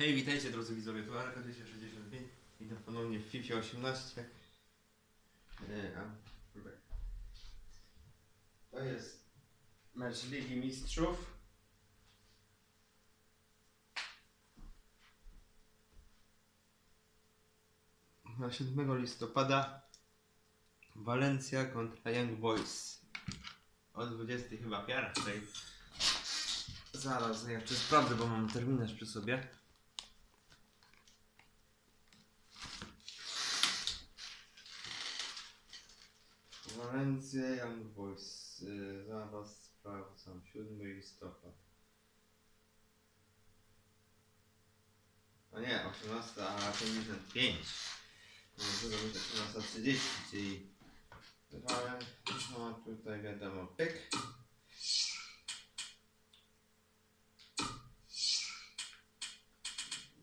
Hej, witajcie drodzy widzowie, tu Arka 265 Witam ponownie w FIFA 18 e, a, kurde. To jest mecz Ligi Mistrzów Na 7 listopada Walencja kontra Young Boys O 20 chyba pierwszej Zaraz, ja jeszcze sprawdzę, bo mam terminarz przy sobie. Walencja Young Boys. Yy, zaraz sprawdzam. 7 listopad. O nie, 18, a 55. No to będzie 18.30, czyli... No tutaj wiadomo, pyk.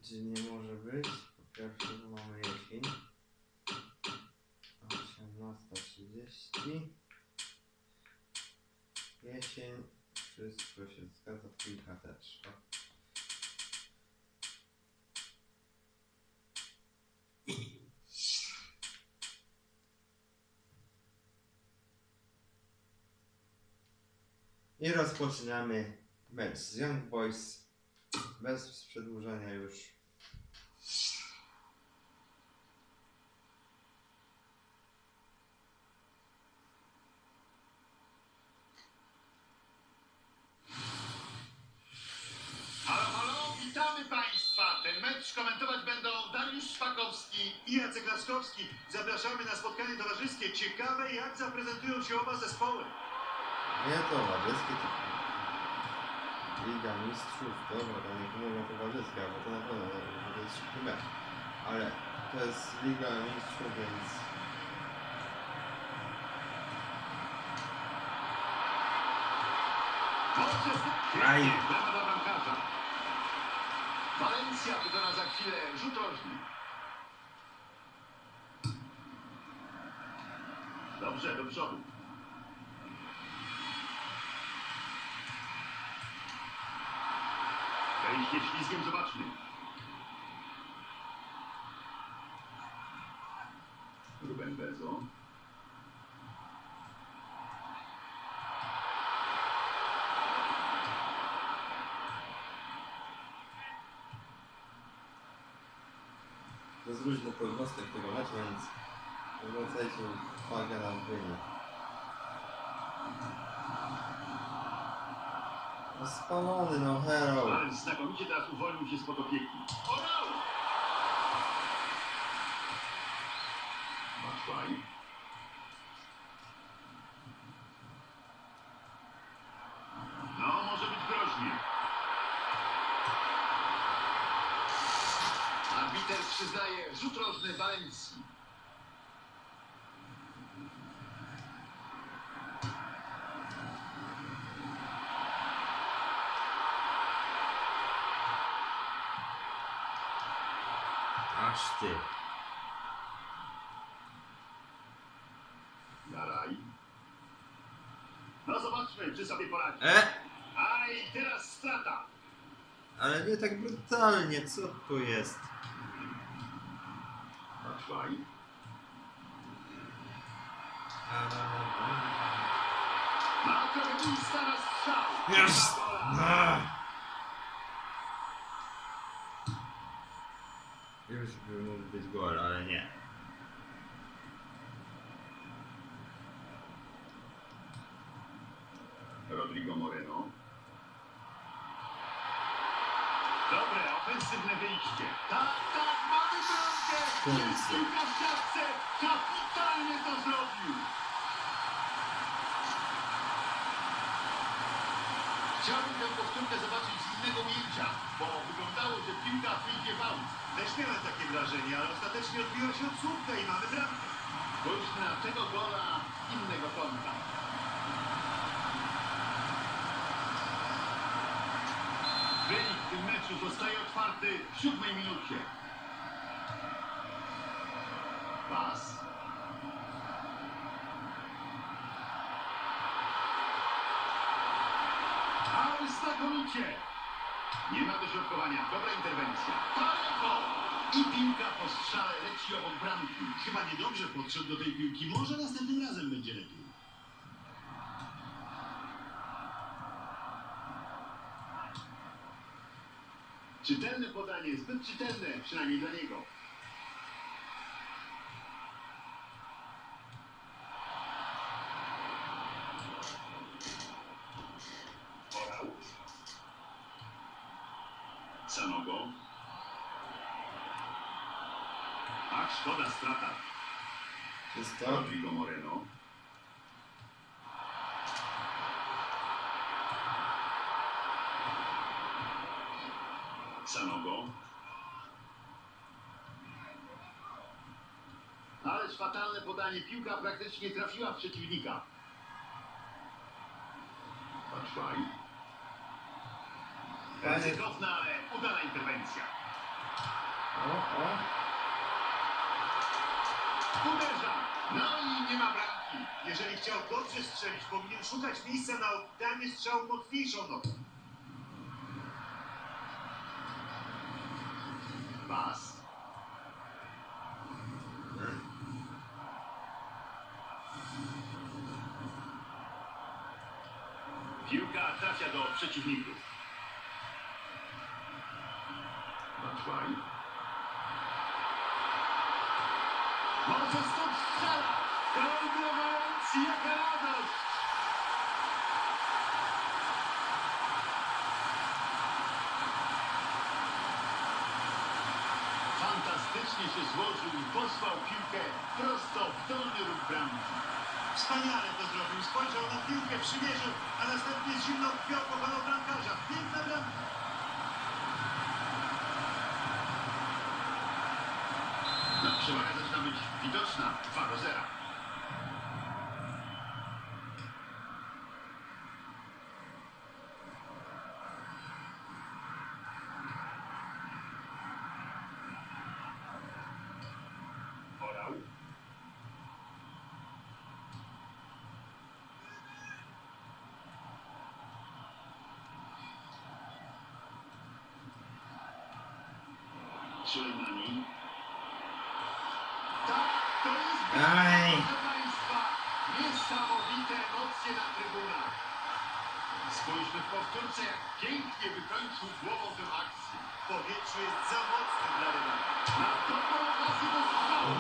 Gdzie nie może być? Po pierwsze, mamy jesień. 18.30 Jesień. Wszystko się zgadza. Kilka też. O. I rozpoczynamy mecz z Young Boys. Bez przedłużania już. Halo, halo, witamy Państwa. Ten mecz komentować będą Dariusz Szwakowski i Jacek Laskowski. Zapraszamy na spotkanie towarzyskie. Ciekawe, jak zaprezentują się oba zespoły. Nie towarzyskie, tylko Liga Mistrzów, dobra, to nie mówią towarzyskie, bo to na pewno no, to jest szybki mecz. Ale to jest Liga Mistrzów, więc Aj. Walencja wykona za chwilę rzut rożny. Dobrze, do przodu. Wejście ślizgiem, zobaczmy. Ruben Bezo. To jest różny prognostyk tego meczu, więc zwracajcie uwagę na wynik. No spalony, no hero. Znakomicie teraz uwolnił się spod opieki. Baczwaj. No, może być groźnie. Arbiter przyznaje rzut rożny Walencji. Aż ty. Daraj. No zobaczmy, czy sobie poradzi. E! A i teraz strata. Ale nie tak brutalnie, co tu jest? Miejsca na. Jest! Gola. Już by mógł być gol, ale nie. Rodrigo Moreno. Dobre, ofensywne wyjście. Tak, tak, mamy bramkę! Jest piłka w siatce! Kapitalnie to zrobił! Chciałbym tę powtórkę zobaczyć z innego ujęcia, bo wyglądało, że piłka wyjdzie w aut. Też miałem takie wrażenie, ale ostatecznie odbiła się od słupka i mamy bramkę. Spójrzmy na tego gola innego kąta. Wynik w tym meczu zostaje otwarty w siódmej minucie. Pas. Ale znakomicie! Nie ma dośrodkowania. Dobra interwencja. I piłka po strzale leci obok bramki. Chyba niedobrze podszedł do tej piłki. Może następnym razem będzie lepiej. Czytelne podanie, zbyt czytelne, przynajmniej dla niego. Sanogo. Ach, szkoda strata. Czysto. Rodrigo Moreno. Sanogo. Ależ fatalne podanie. Piłka praktycznie trafiła w przeciwnika. Batshuayi. Ryzykowna, ale udana interwencja. O, o. Uderza. No i nie ma bramki. Jeżeli chciał dobrze strzelić, powinien szukać miejsca na oddanie strzału mocniejszą nogą. Bas. Piłka trafia do przeciwników. Złożył i posłał piłkę prosto w dolny róg bramki. Wspaniale to zrobił. Spojrzał na piłkę, przymierzył, a następnie z zimną krwią pokonał bramkarza. Piękna bramka. No, przewaga zaczyna być widoczna. 2 do 0. Orał. Szulejmani. Tak, to jest Aj. Państwa. Niesamowite emocje na trybunach. Spójrzmy w powtórce, jak pięknie wykończył głową tę akcję. W powietrzu jest za mocny dla rywala. Na dobrą okazję do strzału.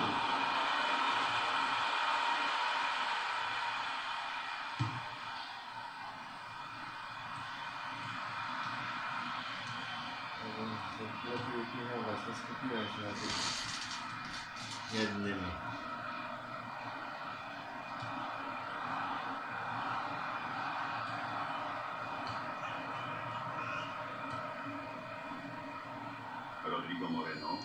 Lepiej pilnować, nie skupiłem się na tym jednym. Rodrigo Moreno.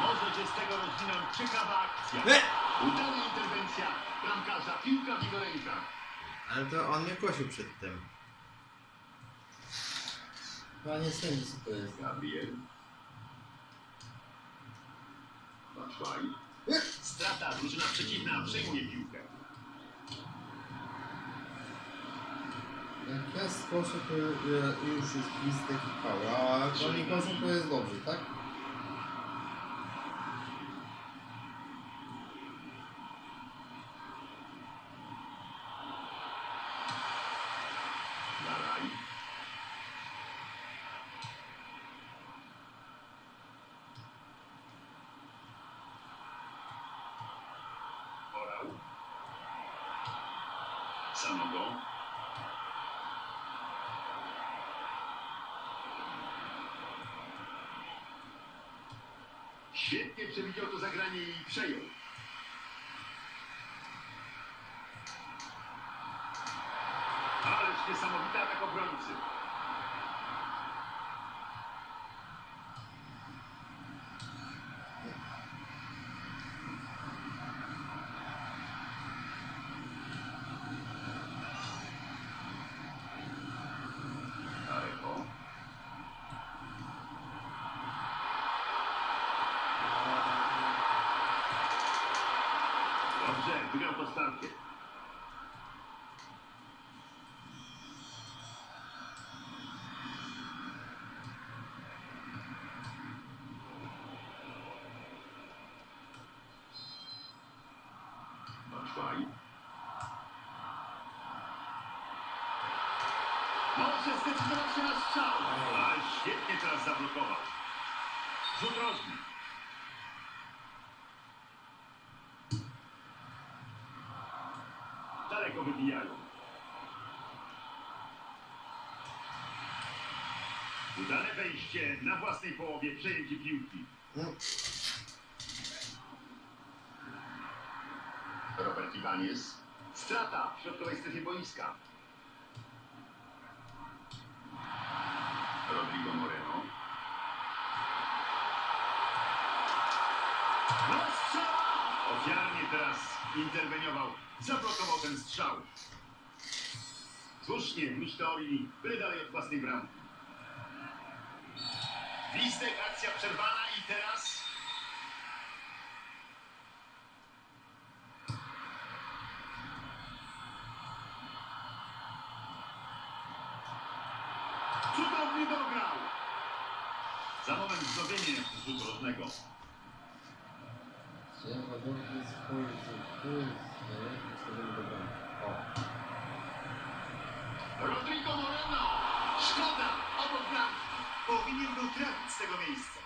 Może cię z tego rozwinąć ciekawa akcja. Udana interwencja bramkarza, piłka w jego rękach. Ale to on mnie kosił przedtem. Panie sędzi, co to jest? Gabriel. Batshuayi. Strata, drużyna przeciwna przejmuje piłkę. Jak ja skoszę, to e, już jest gwizdek i pała, a jak oni koszą, to jest dobrze, tak? Dalej. Orał. Świetnie przewidział to zagranie i przejął. Gra po starcie. Baczwaj. Mądrze zdecydował się na strzał. A świetnie teraz zablokował. Rzut rożny. Wybijają. Udane wejście na własnej połowie, przejęcie piłki. Robert Ibanez. Strata w środkowej strefie boiska. Rodrigo Moreno. No! Ofiarnie teraz interweniował. Zablokował ten strzał. Słusznie, myśl teorii, od własnej bramki. Listek, akcja przerwana i teraz... Cudownie dograł! Za moment wznowienie rzutu rożnego. Trzeba spójrzy, spójrzy, ustawimy do bramki. O. Rodrigo Moreno! Szkoda! Obok bramki! Powinien był trafić z tego miejsca.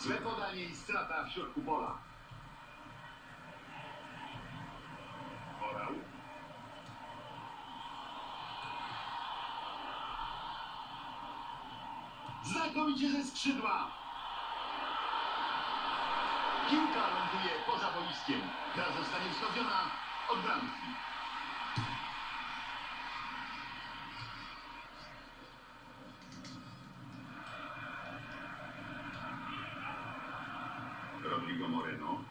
Złe podanie i strata w środku pola. Orał. Znakomicie ze skrzydła. Piłka ląduje poza boiskiem. Gra zostanie wznowiona od bramki. Rodrigo Moreno.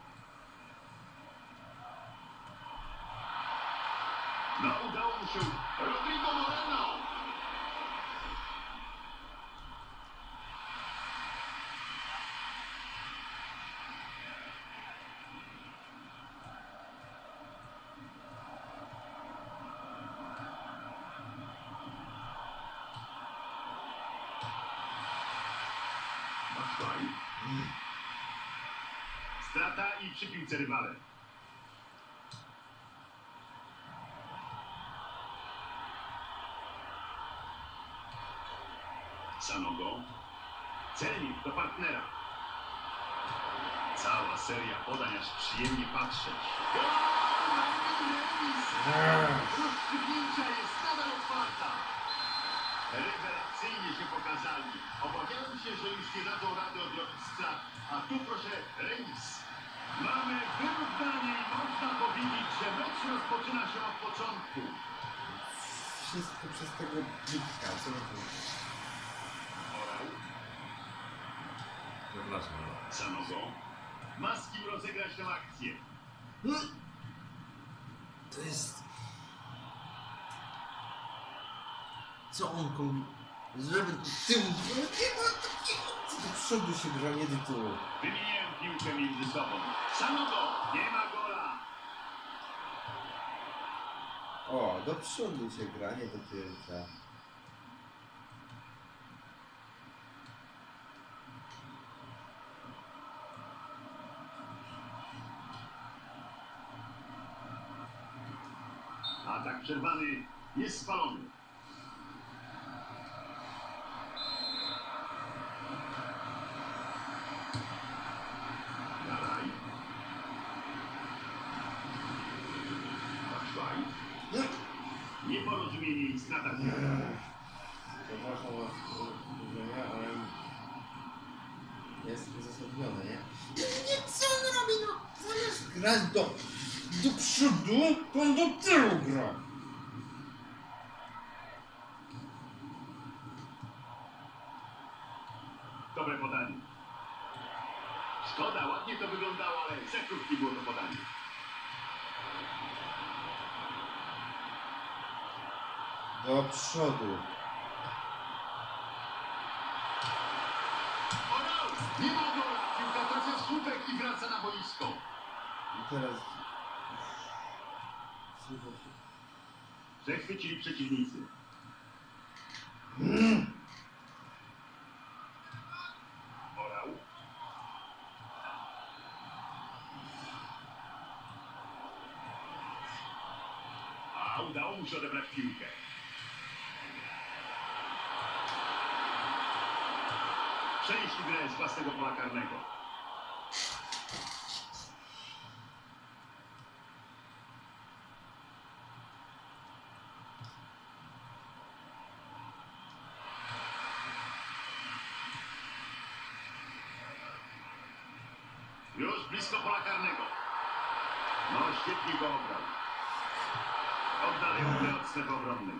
No, udało mu się. Rodrigo Moreno! Batshuayi. Strata i przy piłce rywale. Sanogo. Celnik do partnera. Cała seria podań, aż przyjemnie patrzeć. Rozstrzygnięcia jest nadal otwarta. Rewelacyjnie się pokazali. Obawiałem się, że już nie dadzą rady odrobić strat. A tu proszę, remis. Mamy wyrównanie i można powiedzieć, że mecz rozpoczyna się od początku. Wszystko przez tego bitka, co to jest? Orał, Przepraszam. Sanogo. Ma z kim rozegrać tę akcję. To jest... Co on kombinuje? Żeby tył... Do przodu się gra, nie do tyłu. Wymieniają piłkę między sobą. Sanogo, nie ma gola. O, do przodu się gra, nie do tyłu. Spalony. Dalej. Batshuayi. Nieporozumienie i strata piłki. Przepraszam was spojrzenia, ale jest uzasadnione, nie? Nie, co on robi, no? Zamiast grać do, do przodu, to on do tyłu gra. Dobre podanie. Szkoda, ładnie to wyglądało, ale za krótkie było to podanie. Do przodu. Nie ma gola! Piłka trafia w słupek i wraca na boisko. I teraz... Się. Przechwycili przeciwnicy. Orał. A udało mu się odebrać piłkę. Przenieśli grę z własnego pola karnego. Już blisko pola karnego. No, świetnie go obrał. Oddalał grę od strefy obronnej.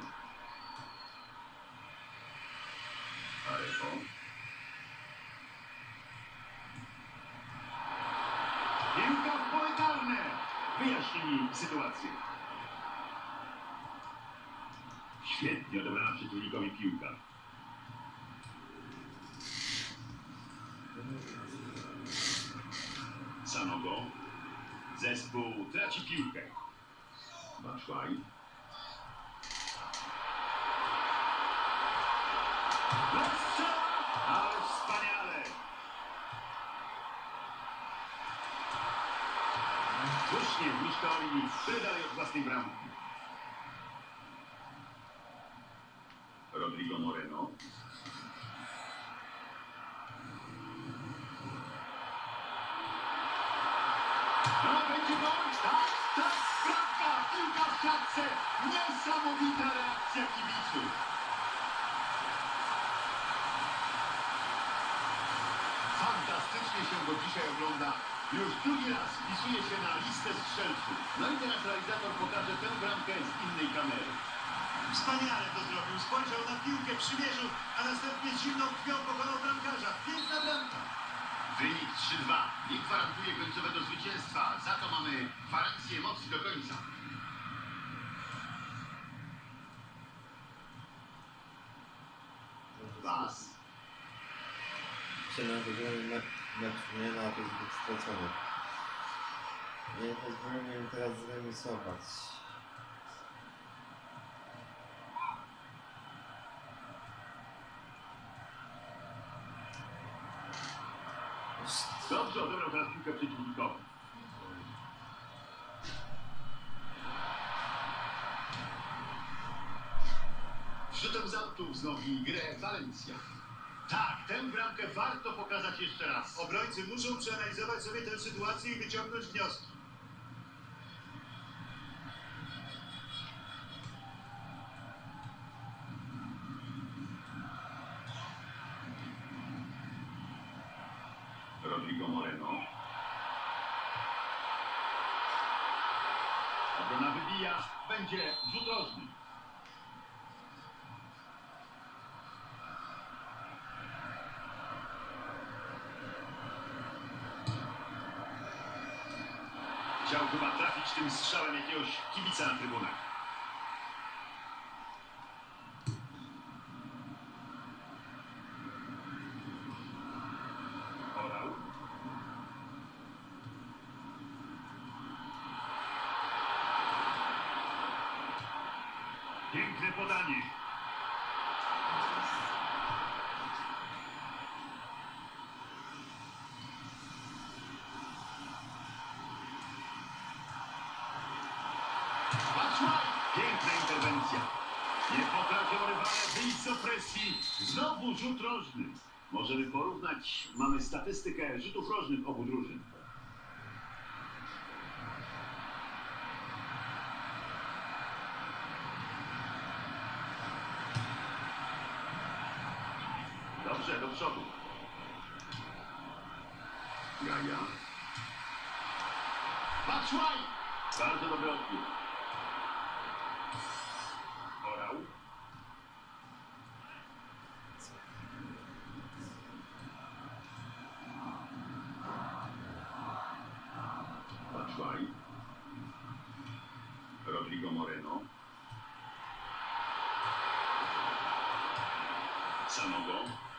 Areko. Piłka w pole karne. Wyjaśnij sytuację. Świetnie odebrana przeciwnikowi piłka. Sanogo. Zespół traci piłkę. Baczłaj. Linii, tyle dalej od własnej bramki. Rodrigo Moreno. No, będzie gol! Tak, tak, bramka! Piłka w siatce! Niesamowita reakcja kibiców! Fantastycznie się go dzisiaj ogląda. Już drugi raz wpisuje się na listę strzelców. No i teraz realizator pokaże tę bramkę z innej kamery. Wspaniale to zrobił. Spojrzał na piłkę, przymierzył, a następnie z zimną krwią pokonał bramkarza. Piękna bramka. Wynik 3-2. Nie gwarantuje końcowego zwycięstwa. Za to mamy gwarancję emocji do końca. Was. Się na wygrany mecz, nie na to zbyt stracony. Nie pozwolimy im teraz zremisować. Dobrze odebrał teraz piłkę przeciwnikowi. Rzutem z autu wznowi grę Valencia. Tak, tę bramkę warto pokazać jeszcze raz. Obrońcy muszą przeanalizować sobie tę sytuację i wyciągnąć wnioski. Rodrigo Moreno. Obrona wybija, będzie rzut rożny. Chciał chyba trafić tym strzałem jakiegoś kibica na trybunach. Orał. Piękne podanie. Batshuayi! Piękna interwencja. Nie potrafią z opresji. Znowu rzut rożny. Możemy porównać. Mamy statystykę rzutów rożnych obu drużyn. Dobrze, do przodu. Gaja. Batshuayi! Bardzo dobry odbiór. Orał. Batshuayi. Rodrigo Moreno. Sanogo.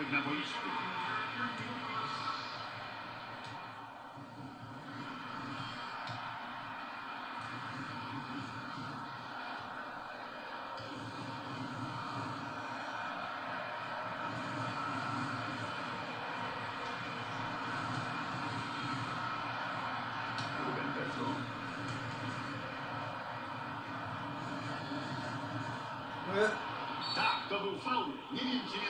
11 rezerwowych na boisku. Petro. Tak, to był faul. Nie wiem, czy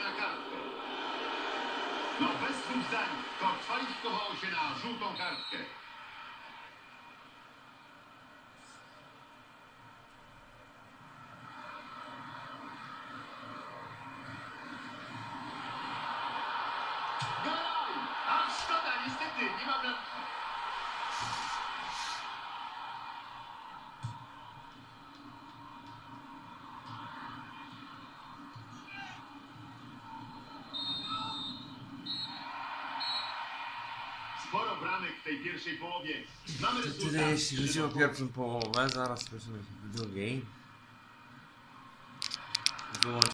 zdań. To kwalifikowało się na żółtą kartkę. Gol! A szkoda, niestety, nie mam na... Sporo bramek w tej pierwszej połowie. Mamy rezultat. Tyle jeśli chodzi o pierwszą połowę, zaraz zobaczymy w drugiej. Wyłączę